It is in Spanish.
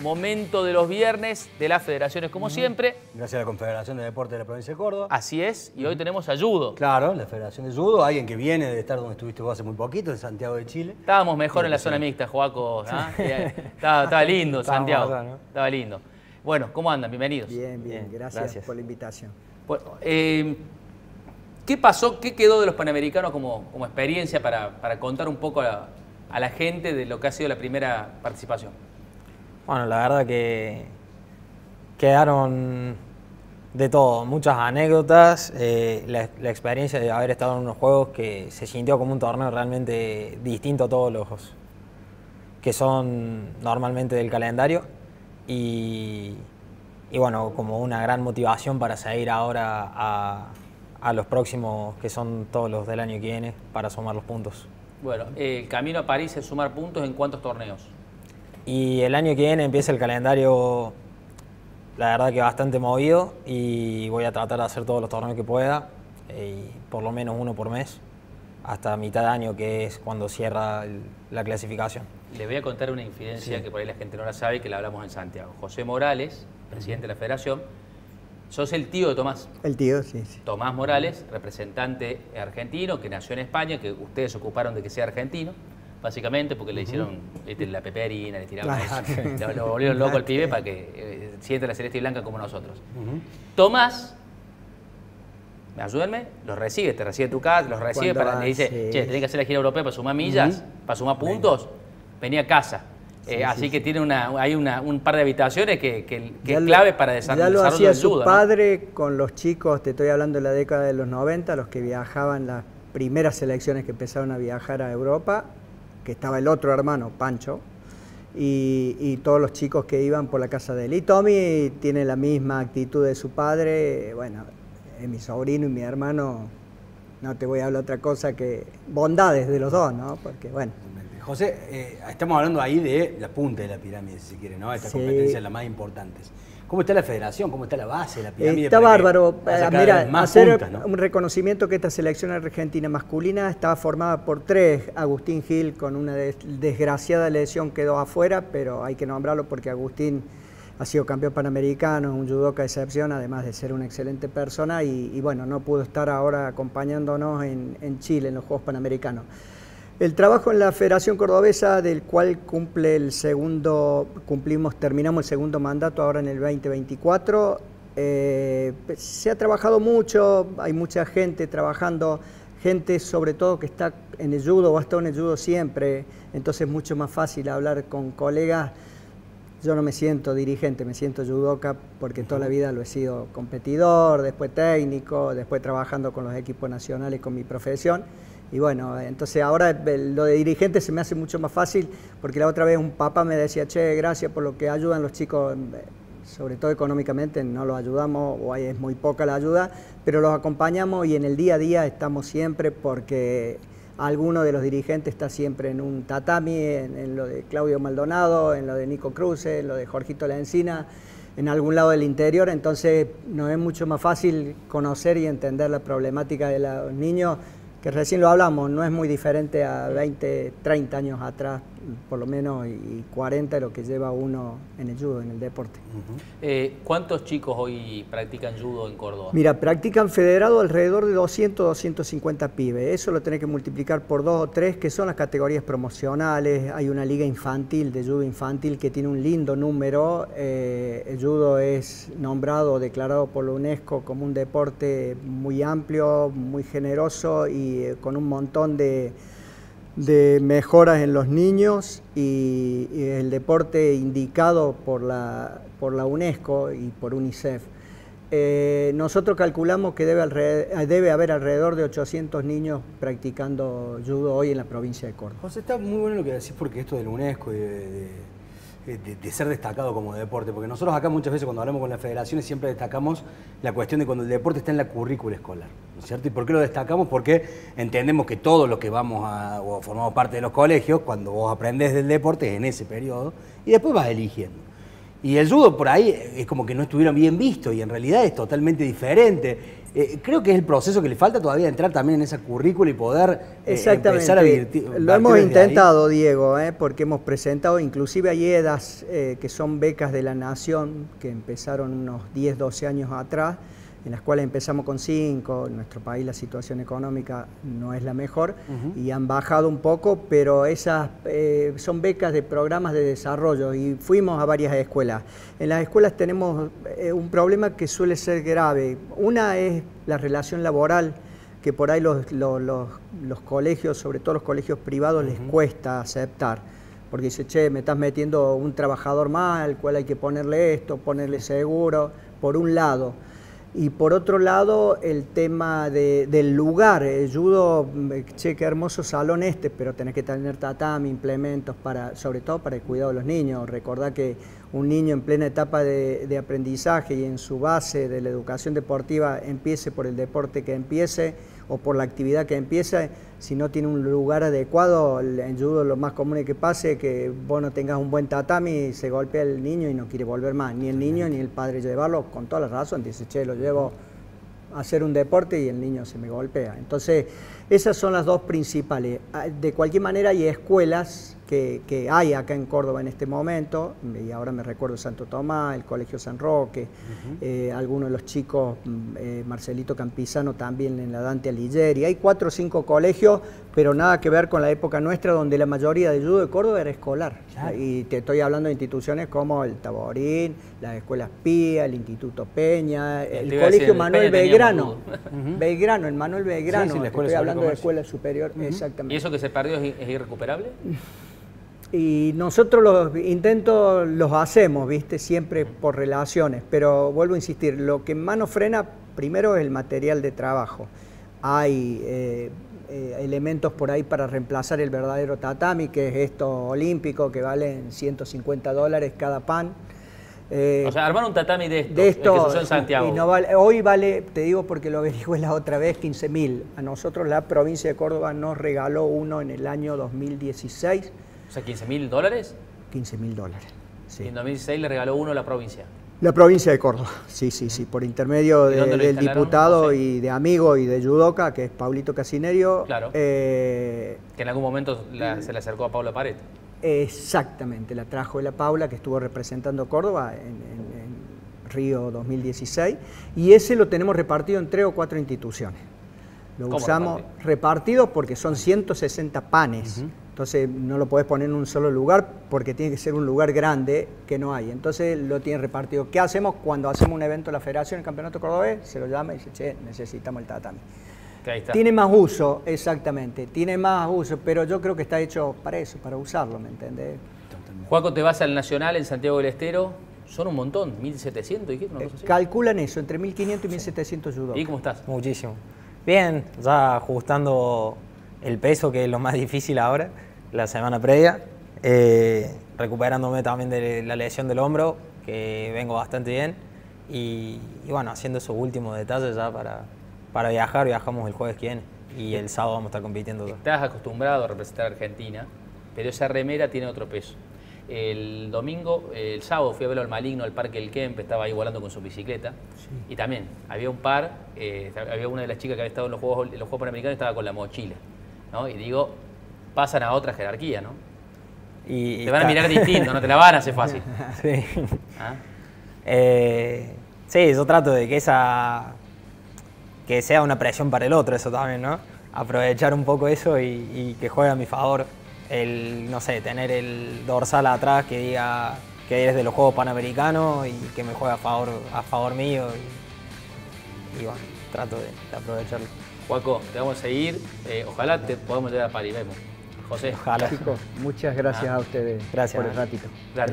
Momento de los viernes de las federaciones, como siempre. Gracias a la Confederación de Deportes de la Provincia de Córdoba. Así es, y hoy tenemos a Judo. Claro, la Federación de Judo, alguien que viene de estar donde estuviste vos hace muy poquito, de Santiago de Chile. Estábamos mejor en la zona mixta, Joaco. estaba, estaba lindo, Santiago. Estaba lindo. Bueno, ¿cómo andan? Bienvenidos. Bien, bien, gracias, por la invitación. Bueno, eh, ¿Qué pasó, qué quedó de los Panamericanos como, como experiencia para, para contar un poco a, a la gente de lo que ha sido la primera participación? Bueno, la verdad que quedaron de todo, muchas anécdotas, eh, la, experiencia de haber estado en unos juegos que se sintió como un torneo realmente distinto a todos los que son normalmente del calendario y, bueno, como una gran motivación para seguir ahora a, a, los próximos que son todos los del año que viene para sumar los puntos. Bueno, el camino a París es sumar puntos en cuántos torneos? Y el año que viene empieza el calendario, la verdad que bastante movido y voy a tratar de hacer todos los torneos que pueda, y por lo menos uno por mes, hasta mitad de año que es cuando cierra la clasificación. Le voy a contar una infidencia que por ahí la gente no la sabe, que la hablamos en Santiago. José Morales, presidente de la federación, sos el tío de Tomás. El tío, sí, sí. Tomás Morales, representante argentino, que nació en España, que ustedes ocuparon de que sea argentino básicamente, porque le hicieron la peperina, le tiraron eso. Lo, volvieron loco al pibe para que eh, siente la celeste y blanca como nosotros. Tomás, ayúdenme, los recibe, te recibe tu casa, los recibe para, le dice, che, tenés que hacer la gira europea para sumar millas, para sumar puntos, venía a casa. Eh, así que tiene una, hay una, un par de habitaciones que, que, es clave para desarrollar Ya lo hacía su padre con los chicos, te estoy hablando de la década de los 90, los que viajaban las primeras selecciones que empezaron a viajar a Europa, que estaba el otro hermano, Pancho, y, todos los chicos que iban por la casa de él. Y Tommy tiene la misma actitud de su padre, bueno, es mi sobrino y mi hermano, no te voy a hablar otra cosa que bondades de los dos, ¿no? Porque, bueno. José, eh, estamos hablando ahí de la punta de la pirámide, si quiere, ¿no? Esta competencia es la más importante. ¿Cómo está la federación? ¿Cómo está la base, la pirámide? Está bárbaro. Eh, mira, hacer un reconocimiento que esta selección argentina masculina estaba formada por tres. Agustín Gil con una desgraciada lesión quedó afuera, pero hay que nombrarlo porque Agustín ha sido campeón panamericano, un judoka de excepción, además de ser una excelente persona y, bueno, no pudo estar ahora acompañándonos en Chile en los Juegos Panamericanos. El trabajo en la Federación Cordobesa, del cual cumple el segundo, cumplimos, terminamos el segundo mandato ahora en el 2024, eh, se ha trabajado mucho, hay mucha gente trabajando, gente sobre todo que está en el judo o ha estado en el judo siempre, entonces es mucho más fácil hablar con colegas. Yo no me siento dirigente, me siento judoka porque toda la vida lo he sido competidor, después técnico, después trabajando con los equipos nacionales con mi profesión y bueno, entonces ahora lo de dirigente se me hace mucho más fácil porque la otra vez un papá me decía, che, gracias por lo que ayudan los chicos, sobre todo económicamente, no los ayudamos o es muy poca la ayuda, pero los acompañamos y en el día a día estamos siempre porque alguno de los dirigentes está siempre en un tatami, en, lo de Claudio Maldonado, en lo de Nico Cruz, en lo de Jorgito La Encina, en algún lado del interior, entonces nos es mucho más fácil conocer y entender la problemática de los niños que recién lo hablamos, no es muy diferente a 20, 30 años atrás, por lo menos, y 40 de lo que lleva uno en el judo, en el deporte. Eh, ¿Cuántos chicos hoy practican judo en Córdoba? Mira, practican federado alrededor de 200, 250 pibes. Eso lo tenés que multiplicar por dos o tres, que son las categorías promocionales. Hay una liga infantil, de judo infantil, que tiene un lindo número. Eh, el judo es nombrado, declarado por la UNESCO como un deporte muy amplio, muy generoso y eh, con un montón de, mejoras en los niños y, el deporte indicado por la, por la UNESCO y por UNICEF. Eh, nosotros calculamos que debe, debe, haber alrededor de 800 niños practicando judo hoy en la provincia de Córdoba. José, está muy bueno lo que decís porque esto de la UNESCO y de eh, de, ser destacado como deporte, porque nosotros acá muchas veces cuando hablamos con las federaciones siempre destacamos la cuestión de cuando el deporte está en la currícula escolar, ¿no es cierto? ¿Y por qué lo destacamos? Porque entendemos que todos los que vamos a, o formamos parte de los colegios, cuando vos aprendés del deporte es en ese periodo y después vas eligiendo. Y el judo por ahí es como que no estuvieron bien visto y en realidad es totalmente diferente. Eh, creo que es el proceso que le falta todavía entrar también en esa currícula y poder eh, empezar a Lo hemos intentado, Diego, eh, porque hemos presentado, inclusive hay EDAS, que son becas de la Nación, que empezaron unos 10, 12 años atrás, en las cuales empezamos con cinco, en nuestro país la situación económica no es la mejor y han bajado un poco, pero esas eh, son becas de programas de desarrollo y fuimos a varias escuelas. En las escuelas tenemos eh, un problema que suele ser grave. Una es la relación laboral, que por ahí los, colegios, sobre todo los colegios privados, les cuesta aceptar porque dice, che, me estás metiendo un trabajador mal, al cual hay que ponerle esto, ponerle seguro, por un lado. Y por otro lado, el tema del lugar. El judo, che, qué hermoso salón este, pero tenés que tener tatami, implementos, para, sobre todo para el cuidado de los niños. Recordá que un niño en plena etapa de, de aprendizaje y en su base de la educación deportiva empiece por el deporte que empiece, o por la actividad que empieza, si no tiene un lugar adecuado, en judo lo más común es que pase que vos no tengas un buen tatami se golpea el niño y no quiere volver más, ni el niño ni el padre llevarlo, con toda la razón, dice, che, lo llevo a hacer un deporte y el niño se me golpea. Entonces, esas son las dos principales. Ah, de cualquier manera hay escuelas que, hay acá en Córdoba en este momento, y ahora me recuerdo Santo Tomás, el Colegio San Roque, eh, algunos de los chicos, mm, eh, Marcelito Campizano también en la Dante Alighieri. Hay cuatro o cinco colegios, pero nada que ver con la época nuestra, donde la mayoría del judo de Córdoba era escolar. Y te estoy hablando de instituciones como el Taborín, las escuelas Pía, el Instituto Peña, el Colegio Manuel Belgrano. Belgrano, el Manuel Belgrano. estoy hablando de escuela superior, exactamente. ¿Y eso que se perdió es irrecuperable? Y nosotros los intentos los hacemos, ¿viste? Siempre por relaciones, pero vuelvo a insistir, lo que más nos frena primero es el material de trabajo. Hay eh, eh, elementos por ahí para reemplazar el verdadero tatami, que es esto olímpico, que valen 150 dólares cada pan. Eh, o sea, armar un tatami de esto, de esto en Santiago. hoy vale, te digo porque lo averigué la otra vez, 15 mil. A nosotros la provincia de Córdoba nos regaló uno en el año 2016 o sea, 15 mil dólares. 15 mil dólares. Sí. Y en 2006 le regaló uno a la provincia. La provincia de Córdoba, sí, sí, sí, por intermedio del diputado y de amigo y de Yudoka, que es Paulito Casinerio. Claro. Eh, que en algún momento se le acercó a Paula Pared. Exactamente, la trajo de la Paula, que estuvo representando Córdoba en, Río 2016, y ese lo tenemos repartido en tres o cuatro instituciones. Lo usamos repartido? porque son 160 panes. Entonces no lo podés poner en un solo lugar porque tiene que ser un lugar grande que no hay. Entonces lo tiene repartido. ¿Qué hacemos cuando hacemos un evento de la federación, el campeonato cordobés? Se lo llama y dice, che, necesitamos el tatami. Tiene más uso, exactamente, tiene más uso, pero yo creo que está hecho para eso, para usarlo, ¿me entendés? Juaco, te vas al Nacional en Santiago del Estero, son un montón, 1.700 y qué, eh, Calculan eso, entre 1.500 y 1.700 judo. ¿Y cómo estás? Muchísimo. Bien, ya ajustando el peso, que es lo más difícil ahora la semana previa, eh, recuperándome también de la lesión del hombro, que vengo bastante bien, y, bueno, haciendo esos últimos detalles ya para, para viajar, viajamos el jueves que viene y el sábado vamos a estar compitiendo. Estás acostumbrado a representar a Argentina, pero esa remera tiene otro peso. El domingo, el sábado fui a verlo al Maligno, al Parque El Kemp, estaba ahí volando con su bicicleta. Y también había un par, eh, había una de las chicas que había estado en los Juegos, en los Juegos Panamericanos estaba con la mochila. ¿No? Y digo, pasan a otra jerarquía, ¿no? Y, te van a mirar distinto, no te la van a hacer fácil. Sí. ¿Ah? Eh, sí, yo trato de que esa que sea una presión para el otro, eso también, ¿no? Aprovechar un poco eso y, que juegue a mi favor. El, no sé, tener el dorsal atrás que diga que eres de los Juegos Panamericanos y que me juegue a favor, a favor mío. Y, bueno, trato de, aprovecharlo. Juaco, te vamos a seguir. Eh, ojalá te podamos llevar a París. Vemos. José. Chicos, muchas gracias ah. a ustedes gracias, por el ratito. Gracias.